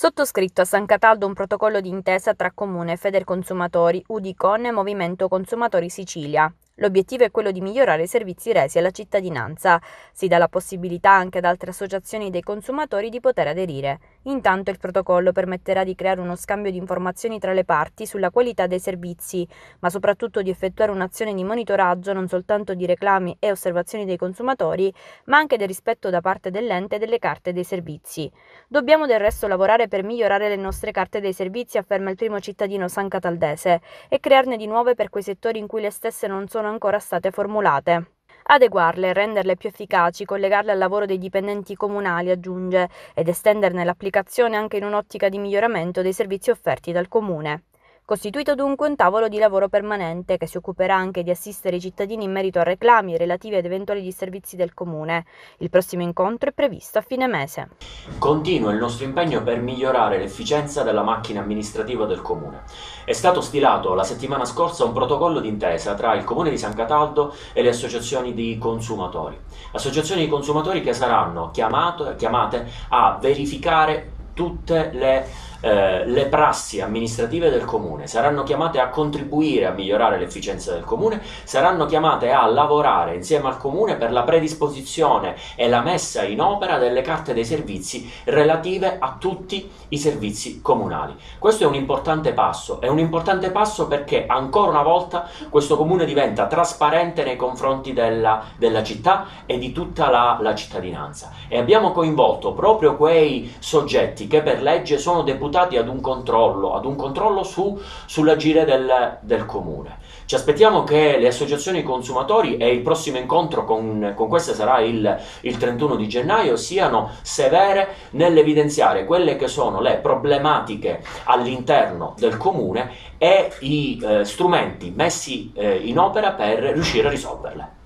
Sottoscritto a San Cataldo un protocollo d'intesa tra Comune, Federconsumatori, Udicon e Movimento Consumatori Sicilia. L'obiettivo è quello di migliorare i servizi resi alla cittadinanza. Si dà la possibilità anche ad altre associazioni dei consumatori di poter aderire. Intanto il protocollo permetterà di creare uno scambio di informazioni tra le parti sulla qualità dei servizi, ma soprattutto di effettuare un'azione di monitoraggio non soltanto di reclami e osservazioni dei consumatori, ma anche del rispetto da parte dell'ente delle carte dei servizi. Dobbiamo del resto lavorare per migliorare le nostre carte dei servizi, afferma il primo cittadino san cataldese, e crearne di nuove per quei settori in cui le stesse non sono ancora state formulate. Adeguarle, renderle più efficaci, collegarle al lavoro dei dipendenti comunali, aggiunge, ed estenderne l'applicazione anche in un'ottica di miglioramento dei servizi offerti dal comune. Costituito dunque un tavolo di lavoro permanente che si occuperà anche di assistere i cittadini in merito a reclami relativi ad eventuali disservizi del comune. Il prossimo incontro è previsto a fine mese. Continua il nostro impegno per migliorare l'efficienza della macchina amministrativa del comune. È stato stilato la settimana scorsa un protocollo d'intesa tra il comune di San Cataldo e le associazioni di consumatori. Associazioni di consumatori che saranno chiamato, chiamate a verificare tutte le, eh, le, prassi amministrative del comune, saranno chiamate a contribuire a migliorare l'efficienza del comune, saranno chiamate a lavorare insieme al comune per la predisposizione e la messa in opera delle carte dei servizi relative a tutti i servizi comunali. Questo è un importante passo, è un importante passo perché ancora una volta questo comune diventa trasparente nei confronti della, della città e di tutta la, la cittadinanza e abbiamo coinvolto proprio quei soggetti che per legge sono deputati ad un controllo, ad un controllo su, sull'agire del, del comune. Ci aspettiamo che le associazioni consumatori e il prossimo incontro con, con queste sarà il, il 31 di gennaio siano severe nell'evidenziare quelle che sono le problematiche all'interno del comune e i eh, strumenti messi eh, in opera per riuscire a risolverle.